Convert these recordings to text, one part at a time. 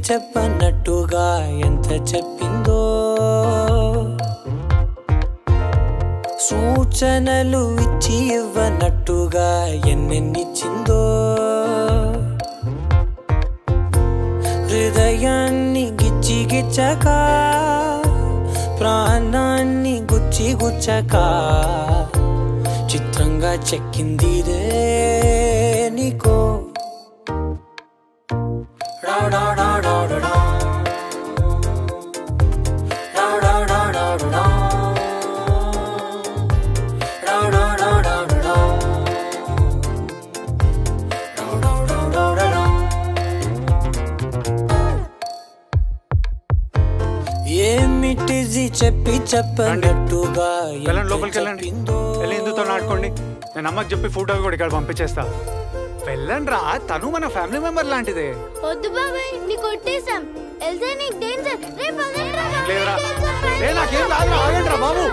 చెప్పనట్టుగా ఎంత చెప్పిందో. సూచనలు ఇచ్చి ఇవ్వనట్టుగా ఎన్నెన్నిచ్చిందో. హృదయాన్ని గిచ్చి గిచ్చక ప్రాణాన్ని గుచ్చి గుచ్చక చిత్రంగా చెక్కింది చెప్పనట్టుగా లోపలికి వెళ్ళండి. వెళ్ళి హిందూతో నాటుకోండి నేను అమ్మకి చెప్పి ఫోటో కూడా ఇక్కడ పంపించేస్తా. వెళ్ళండి రా తను మన ఫ్యామిలీ మెంబర్ లాంటిదే. వద్దు బాబాయ్ నీ కొట్టేశాం. వెళ్తే నీకు డేంజర్ రేపు పదండ్రా బాబాయ్, లేదురా. danger, ఏ నాకేం కాదురా ఆగండి రా బాబు.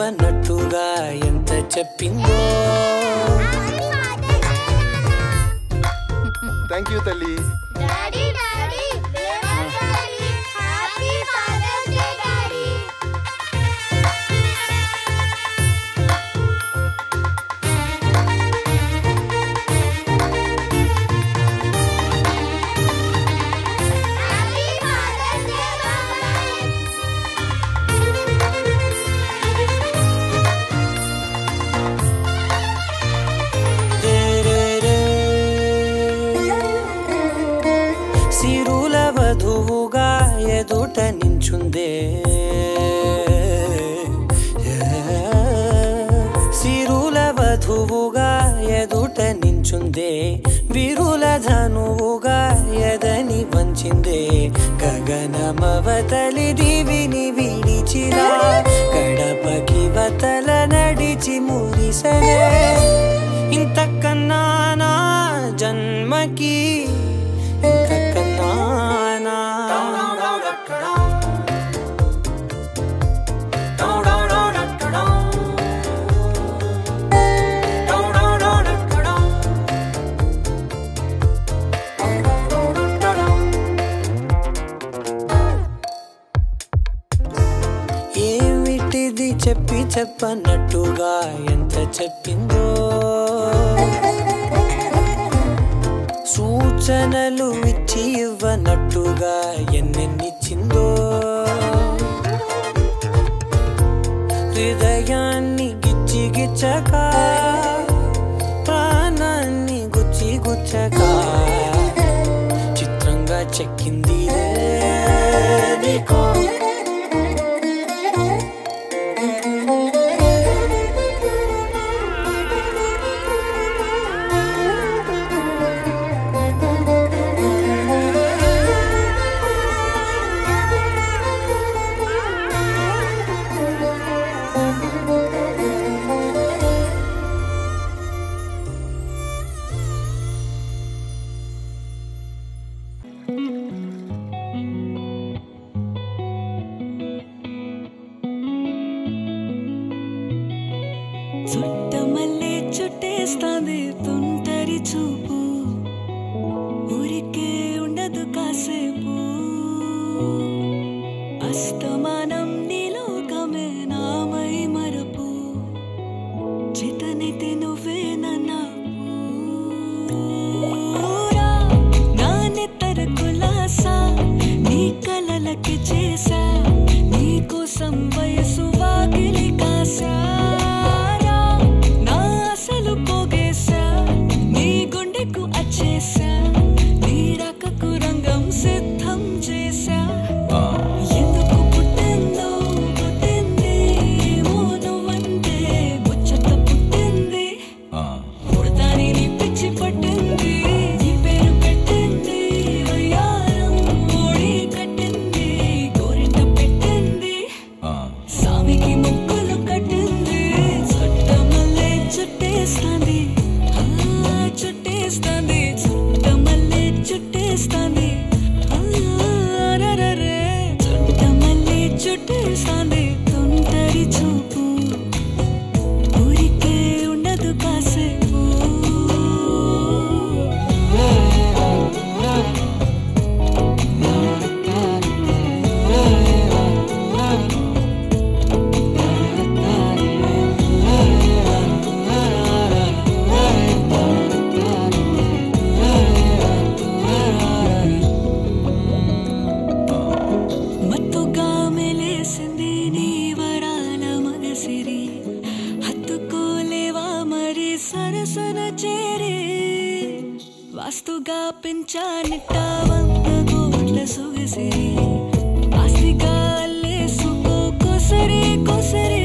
చెప్పనట్టుగా ఎంత చెప్పింది? విరుల ధనువుగా ఎదని వంచిందే. గగనమవతలి దీవిని విడిచిరా. గడపకి వతల నడిచి మురిసనే ఇంతకన్నా నా జన్మకి చెప్పి చెప్పన్నట్టుగా ఎంత చెప్పిందో? సూచనలు ఇచ్చి ఇవ్వనట్టుగా ఎన్నెన్నిచ్చిందో? హృదయాన్ని గిచ్చి గిచ్చక ప్రాణాన్ని గుచ్చి గుచ్చక చిత్రంగా చెక్కింది seré, coseré.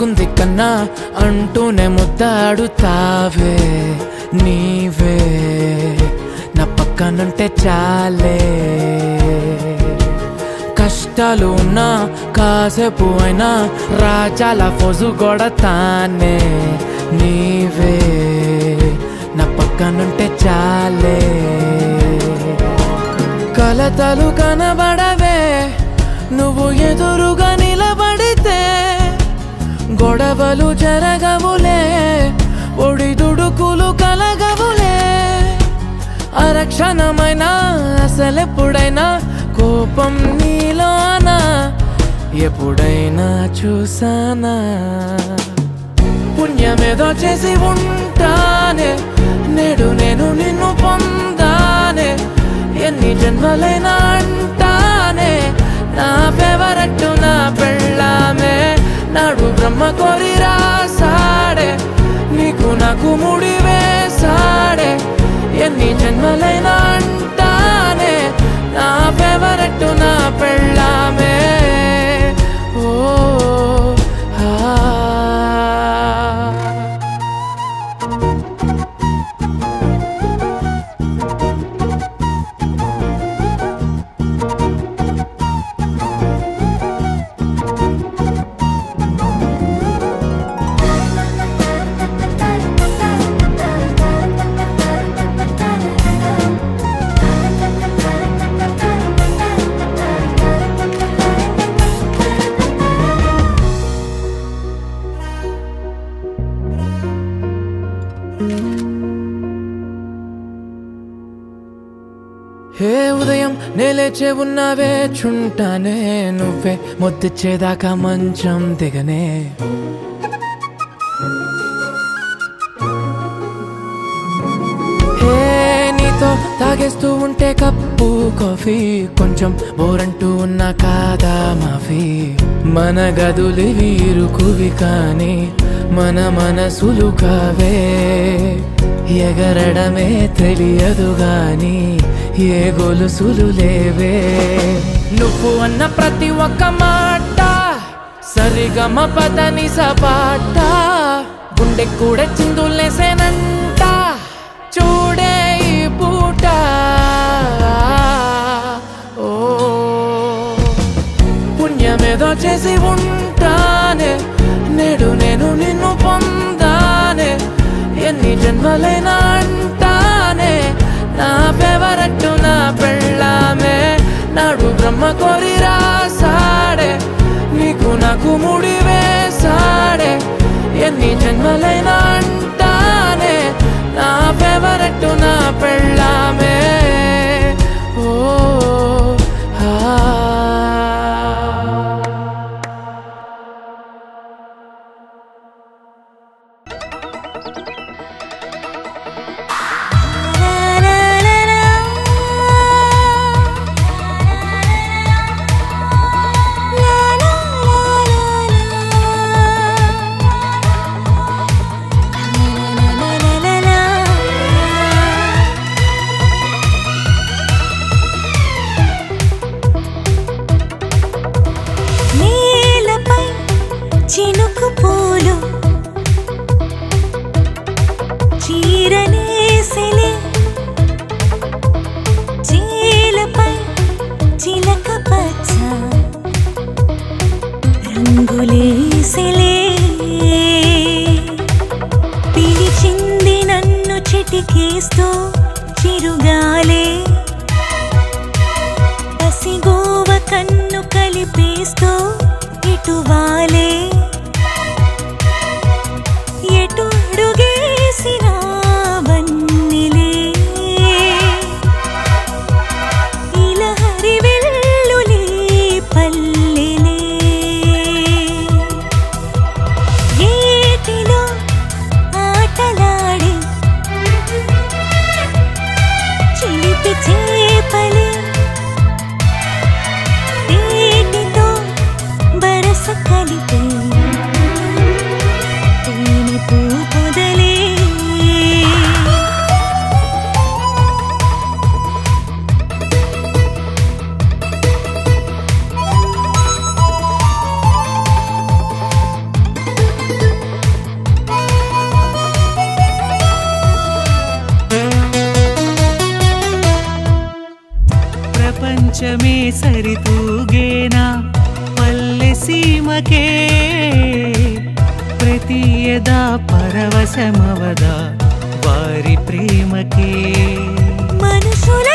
బాగుంది కన్నా అంటూనే ముద్దాడుతావే నీవే. నా పక్కనుంటే చాలే. కష్టాలు ఉన్నా కాసేపు అయినా రాజాల ఫోజు కూడా తానే నీవే. నా పక్కనుంటే చాలే. కలతలు కనబడవి కృపలు జరగవులే ఒడి దుడుకులు కలగవులే. అరక్షణమైనా అసలెప్పుడైనా కోపం నీలోనా ఎప్పుడైనా చూసానా. పుణ్యమేదో చేసి ఉంటానే నేడు నేను నిన్ను పొందానే ఎన్ని జన్మలైనా అంటానే. నా పెవరట్టు నా పెళ్ళామే నాడు బ్రహ్మ కోరి నాకు ముడివేశాడే ఎన్ని జన్మలైనా అంటానే నా ఫేవరెట్ నా పెళ్ళామే నేలేచే ఉన్నావే చుంటానే నువ్వే. మొత్తిచ్చేదాకా మంచం దిగనే. నీతో తాగేస్తూ ఉంటే కప్పు కాఫీ కొంచెం బోరంటూ ఉన్నా కాదా మాఫీ. మన గదులు వీరుకువి కానీ మన మనసులు కావే. ఎగరడమే తెలియదు గాని ఏ గొలుసులు లేవే. నువ్వు అన్న ప్రతి ఒక్క మాట సరిగమ పదని సపాట. గుండె కూడా చిందులేసేనంట. చూడే ఈ పూట. ఓ పుణ్యమేదో చేసి ఉంటానే ఎన్ని జన్మలైనా అంటానే నా పెవరట్టు నా పెళ్ళామే. నాడు బ్రహ్మ కోరి రాసాడే. నీకు నాకు ముడి వేసాడే ఎన్ని జన్మలైనా అంటానే నా పెవరట్టు నా పెళ్ళామే. చిటికేస్తూ చిరుగాలే. పసిగోవ కన్ను కలిపేస్తూ ఇటువాలే ఎటు అడుగే ಕೇ ಪ್ರತಿಯದ ಪರವಸಮವದ ವಾರಿ ಪ್ರೇಮಕ್ಕೆ ಮನಸುಲ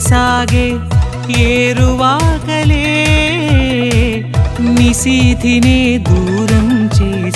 సాగే ఏరువాకలే నిశీధినే దూరం చేసే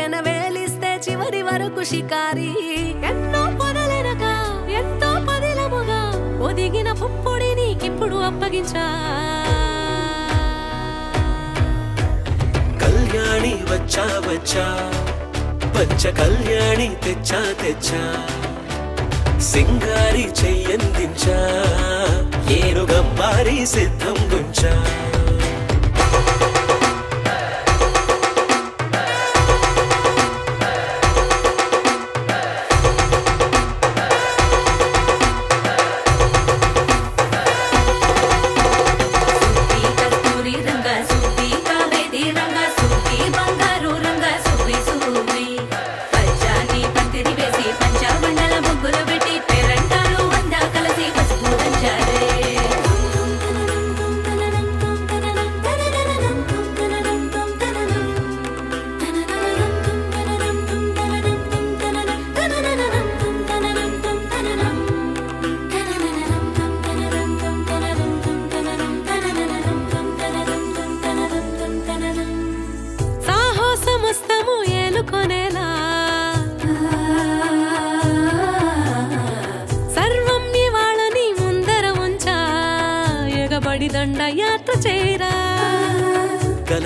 కెన వేలిస్తే చివరి వరకు షికారి. ఎన్నో పొదలెనక ఎంతో పదిలముగా ఒదిగిన పుప్పొడి నీకిప్పుడు అప్పగించా. కళ్యాణి వచ్చా వచ్చా పంచ కళ్యాణి తెచ్చా తెచ్చా సింగారి చెయ్యందించా ఏనుగంబారి సిద్ధం గుంచా.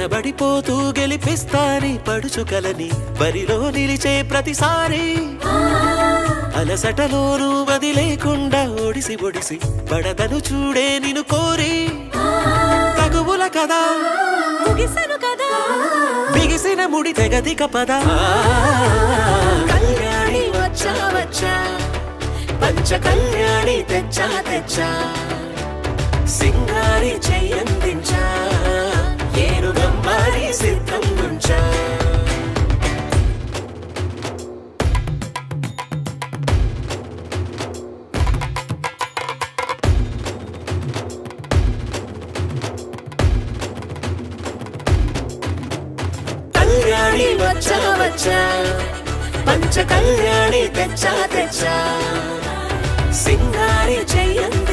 కనబడిపోతూ గెలిపిస్తాని పడుచు కలని బరిలో నిలిచే ప్రతిసారి. అలసటలోనూ వదిలేకుండా ఒడిసి ఒడిసి పడతను చూడే నిన్ను కోరి. తగువుల కదా ముగిసెను కదా బిగిసిన ముడి తెగదిక పద. కళ్యాణి వచ్చా వచ్చా. పంచ కళ్యాణి తెచ్చా తెచ్చా. సింగారి చెయ్యందించా. ఏనుగంబారి సిద్ధం గుంచా కళ్యాణి వచ్చా వచ్చా. పంచ కళ్యాణి తెచ్చా తెచ్చా. సింగారి చెయ్యండి.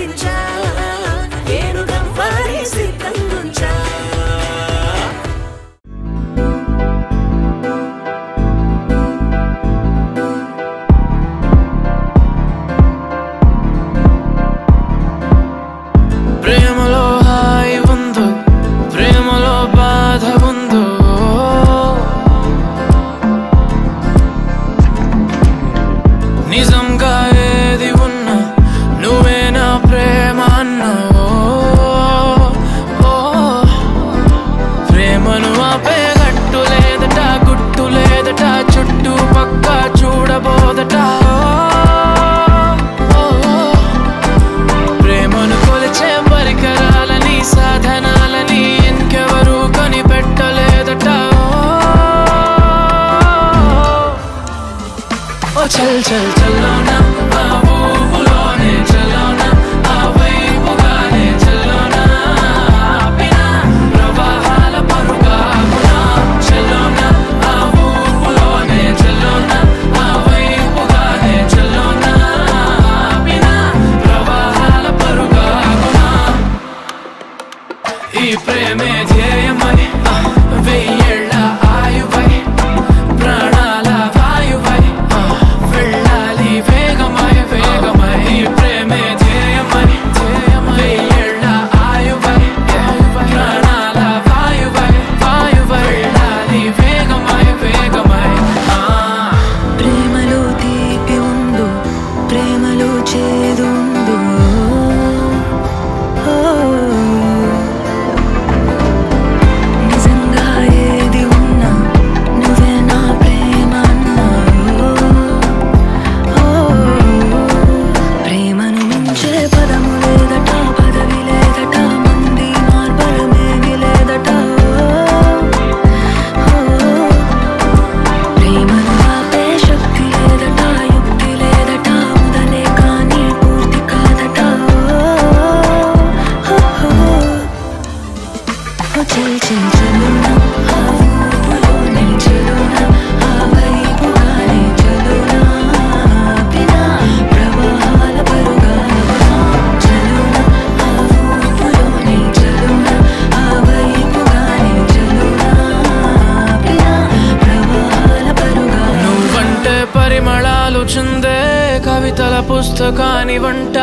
పుస్తకాని వంట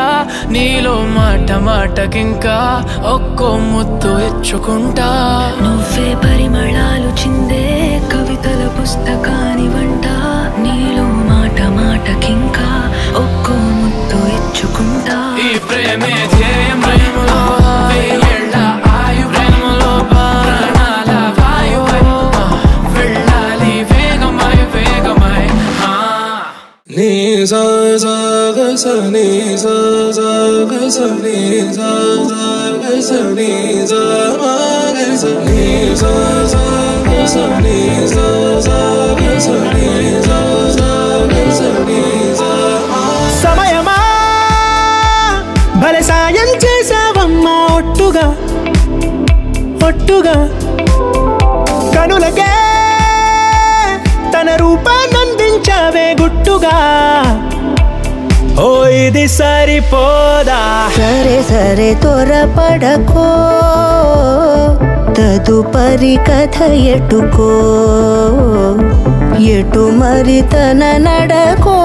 నీలో మాట మాటకింకా ఒక్కో ముద్దు ఇచ్చుకుంటా నువ్వే పరిమళాలు చిందే కవితల పుస్తకాని వంట నీలో మాట మాటకింకా ఒక్కో ముద్దు ఇచ్చుకుంటా ఈ ప్రేమే ధ్యేయం నీ సా సా గ స నీ సా సా గ స నీ సా సా గ స నీ సా మా గ స నీ సా సా గ స నీ సా సా గ స నీ సా సా గ స నీ సా మా సమయమా? భలే సాయం చేసావమ్మా ఒట్టుగా. ఒట్టుగా. కనులకే తన రూపాన్నందించావే గుట్టుగా. ఓ ఇది సరిపోదా? సరే సరే త్వరపడకో. తదుపరి కథ ఎటుకో. ఎటు మరి తన నడకో?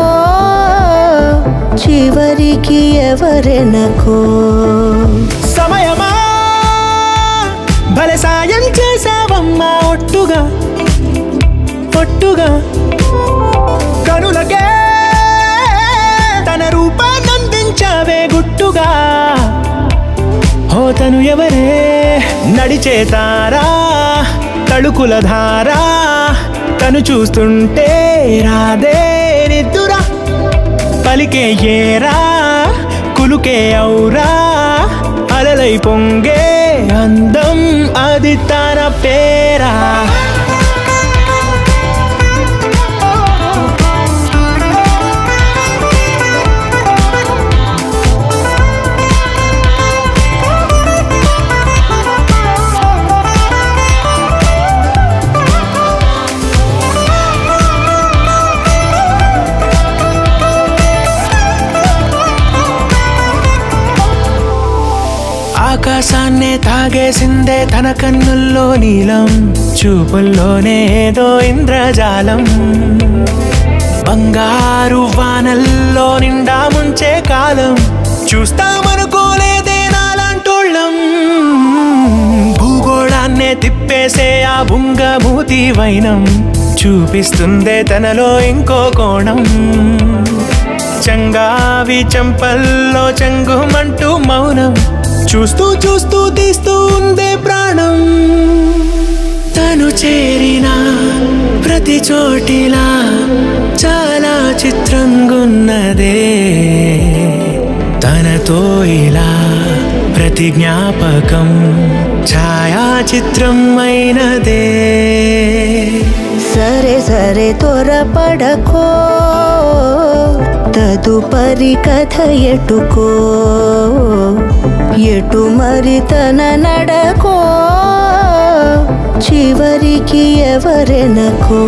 చివరికి ఎవరెనకో? సమయమా? భలే సాయం చేసావమ్మా ఒట్టుగా. ఒట్టుగా. కనులకే తన రూపాన్నందించావే గుట్టుగా. ఓ తను ఎవరే? నడిచే తారా తళుకుల ధారా తను చూస్తుంటే రాదే నిద్దురా. పలికే ఏరా కులుకే ఔరా అలలై పొంగే అందం అది తన పేరా. ఆకాశాన్నే తాగేసిందే తన కన్నుల్లో నీలం చూపుల్లోనే ఏదో ఇంద్రజాలం. బంగారు వానల్లో నిండా ముంచే కాలం చూస్తామనుకోలేదే నాలాంటోళ్ళం భూగోళాన్నే తిప్పేసే ఆ బుంగమూతి వైనం చూపిస్తుందే తనలో ఇంకో కోణం. చంగావి చంపల్లో చంగుమంటూ మౌనం చూస్తూ చూస్తూ తీస్తూ ఉందే ప్రాణం. తను చేరిన ప్రతి చోటిలా చాలా చిత్రంగున్నదే. తనతో ఇలా ప్రతి జ్ఞాపకం ఛాయాచిత్రం అయినదే. సరే సరే త్వరపడకో. తదుపరి కథ ఎటుకో. ఎటు మరి తన నడకో? చివరికి ఎవరెనకో?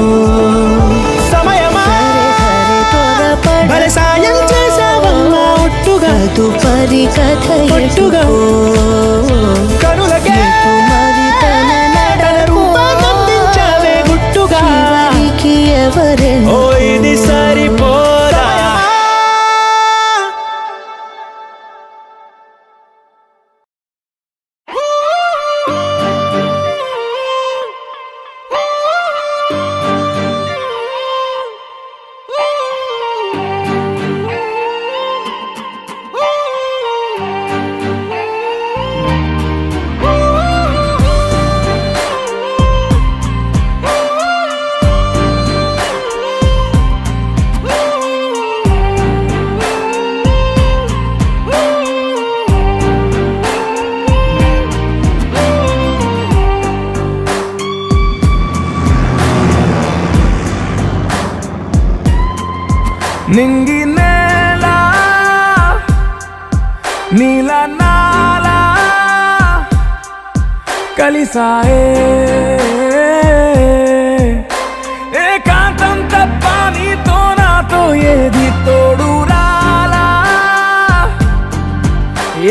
సాయం చేసావమ్మా ఒట్టుగా. తదుపరి కథ ఒట్టుగా.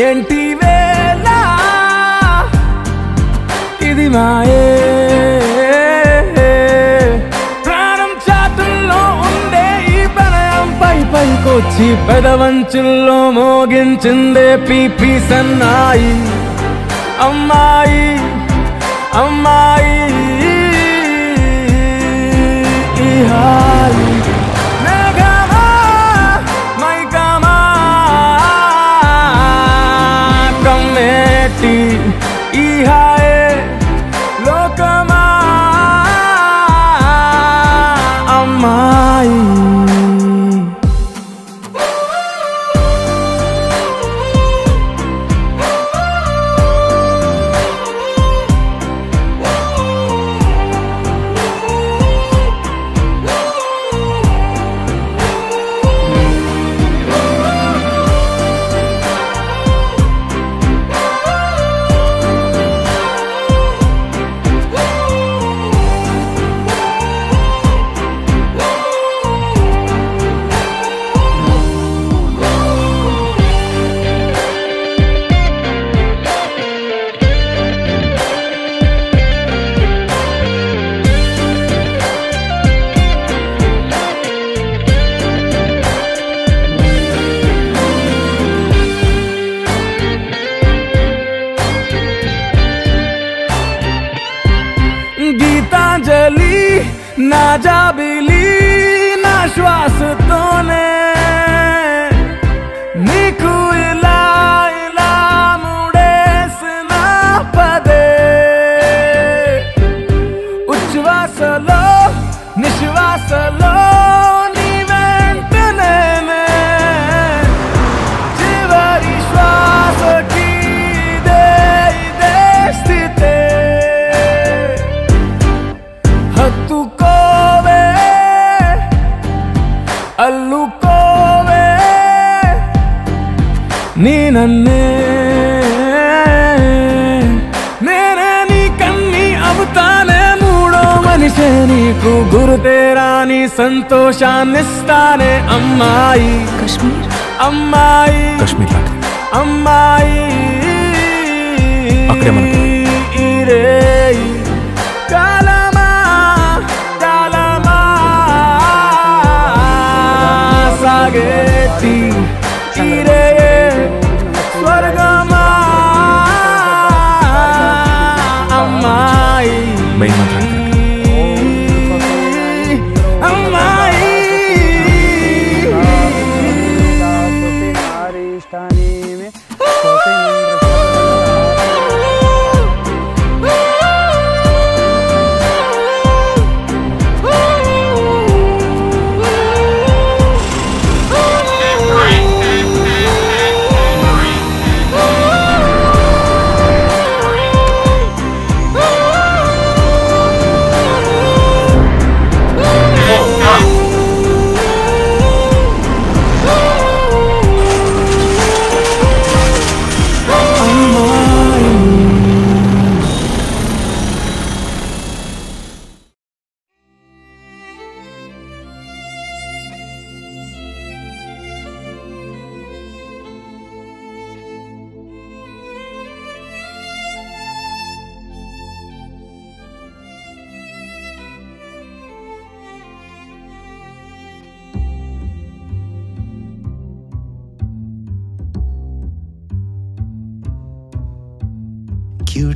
ఏంటి వేళ? ఇది మాయే. ప్రాణం చాతుల్లో ఉండే ఈ ప్రణయం పై పైకొచ్చి పెదవంచుల్లో మోగించిందే పీపీ సన్నాయి. అమ్మాయి అమ్మాయి ఈ మనిషే నీకు గురుతేరాని సంతోషాన్నిస్తానే అమ్మాయి కశ్మీర్ అమ్మాయి కశ్మీర్ లాంటిది అమ్మాయి అక్కడే మనకి. ఈ రేయి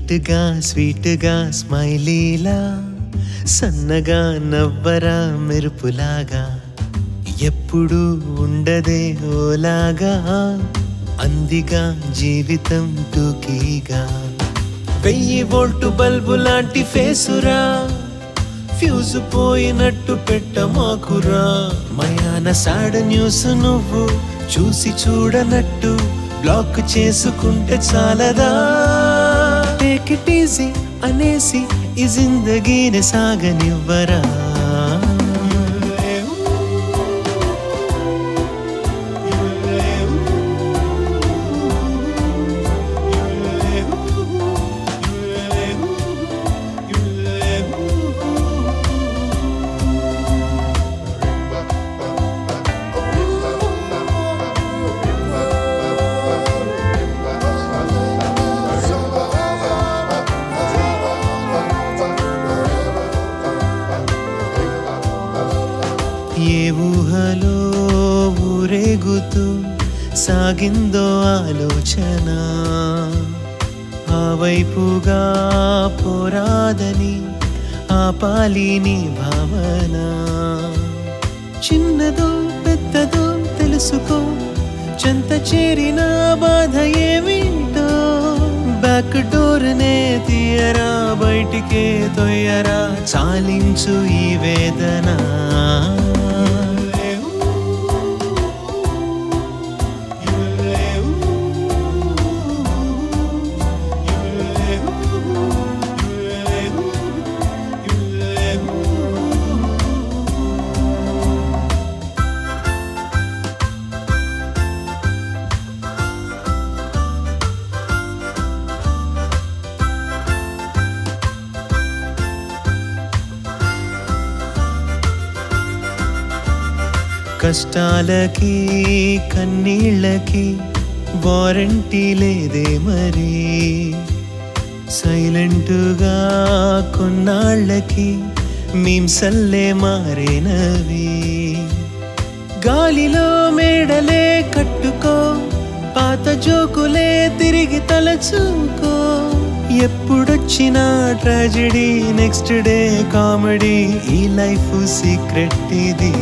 స్వీట్గా స్వీట్గా స్మైలీలా సన్నగా నవ్వరా మెరుపులాగా. ఎప్పుడు ఉండదే ఓలాగా అందిగా జీవితం టూకీగా వెయ్యి వోల్టు బల్బు లాంటి ఫేసురా ఫ్యూజ్ పోయినట్టు పెట్టమాకురా మయాన సాడ న్యూస్ నువ్వు చూసి చూడనట్టు బ్లాక్ చేసుకుంటే చాలదా? ಕಿಟ್ಟಿಸಿ ಅನೇಸಿ ಈ ಜಿಂದಗಿನ ಸಾಗನಿವರ శాలిని నీ చిన్నదో పెద్దదో తెలుసుకో చెంత చేరిన బాధ ఏమిటో. బ్యాక్ డోర్నే తీయరా బయటికే తొయ్యరా చాలించు ఈ వేదన. కష్టాలకి కన్నీళ్ళకి వారంటీ లేదే మరి. సైలెంటుగా కొన్నాళ్ళకి మీంసల్లే మారేనవి గాలిలో మేడలే కట్టుకో పాత జోకులే తిరిగి తలచుకో. ఎప్పుడొచ్చినా ట్రాజెడీ నెక్స్ట్ డే కామెడీ ఈ లైఫ్ సీక్రెట్ ఇది.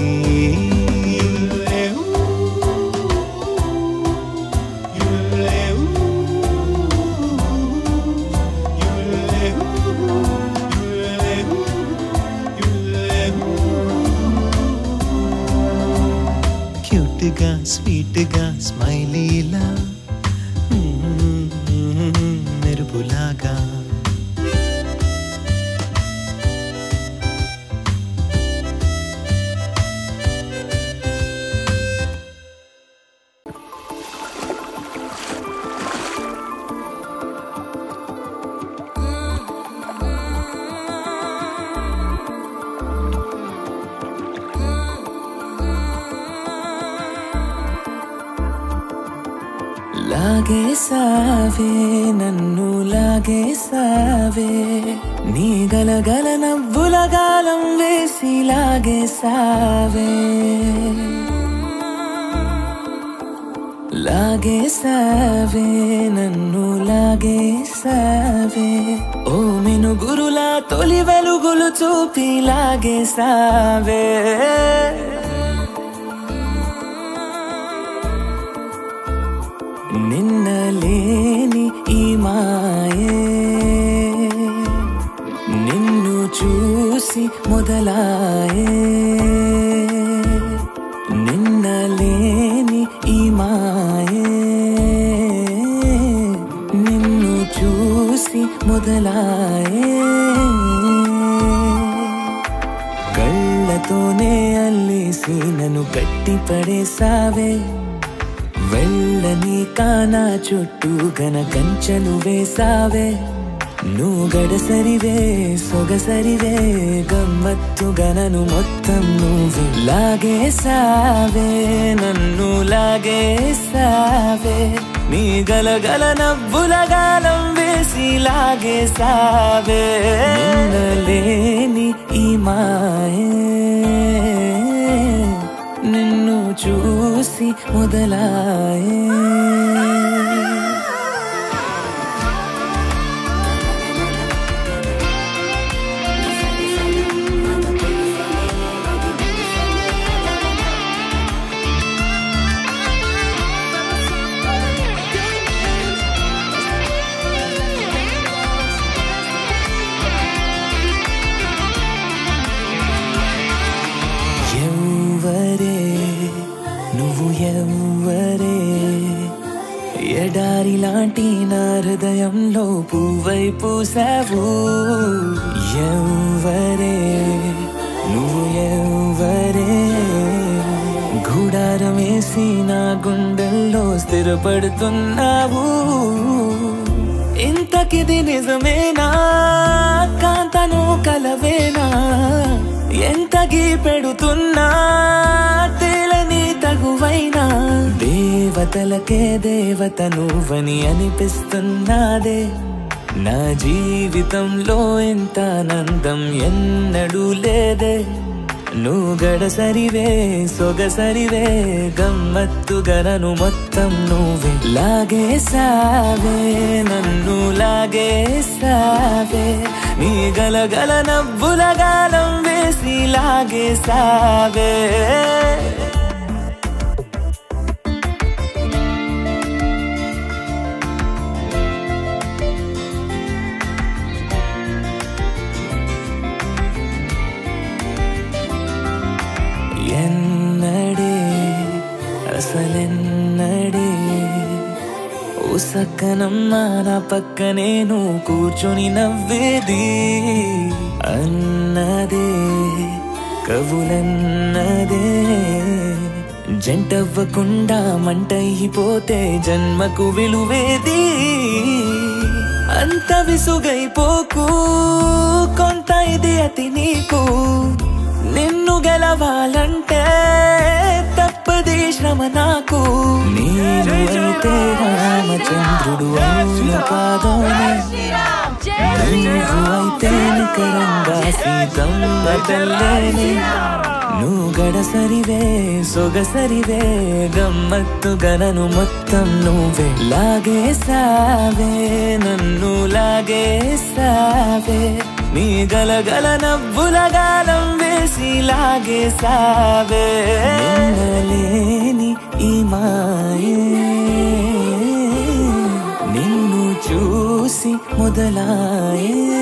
క్యూట్గా స్వీట్గా స్మైలీలా లాగేసావే నన్ను లాగేసావే నీ గలగల నవ్వుల గాలం వేసి లాగేసావే లాగేసావే నన్ను లాగేసావే ఓ మెను గురులా తొలి వెలుగులు చూపి లాగేసావే అల్లేసి నన్ను గట్టి పడేసావే వెళ్ళని కానా చుట్టూ గన కంచెలు వేసావే నువ్వు గడసరివే సొగసరివే గమ్మత్తు గనను మొత్తం నువ్వు. లాగేసావే నన్ను లాగేసావే నీ గలగల నవ్వుల గాలం వేసి లాగేసావే నిన్నలేని ఈ మాయే. నిన్ను చూసి మొదలాయే. లాంటి నా హృదయంలో పువ్వై పూసావు ఎవరే నువ్వు ఎవరే గుడారమేసి నా గుండెల్లో స్థిరపడుతున్నావు. ఇంతకిది నిజమేనా? కాంతను కలవేనా? ఎంతకి పెడుతున్నా? తేలని నువ్వైనా. దేవతలకే దేవత నువ్వని అనిపిస్తున్నాదే. నా జీవితంలో ఎంత ఆనందం ఎన్నడూ లేదే. నువ్వు గడసరివే సొగసరివే గమ్మత్తుగా మొత్తం నువ్వే. లాగేసావే నన్ను లాగేసావే నీ గలగల నవ్వుల గాలం వేసి లాగేసావే ఉసక్కనమ్మా నా పక్కనే నువ్వు కూర్చొని నవ్వేది. అన్నదే కవులన్నదే. జంటవ్వకుండా మంటైపోతే జన్మకు విలువేది. అంత విసుగైపోకు కొంత ఇది అతి నీకు. నిన్ను గెలవాలంటే తప్పది శ్రమ నాకు నేను అయితే రామచంద్రుడు అవును కాదోనే నువ్వు అయితే నికరంగా సీతమ్మ తల్లేని నువ్వు గడసరివే సొగసరివే గమ్మత్తు గనను మొత్తం నువ్వే. లాగేసావే నన్ను లాగేసావే నీ గలగల నవ్వుల గాలం వేసి లాగేసావే నిన్నలేని ఈ మాయే. నిన్ను చూసి మొదలాయే.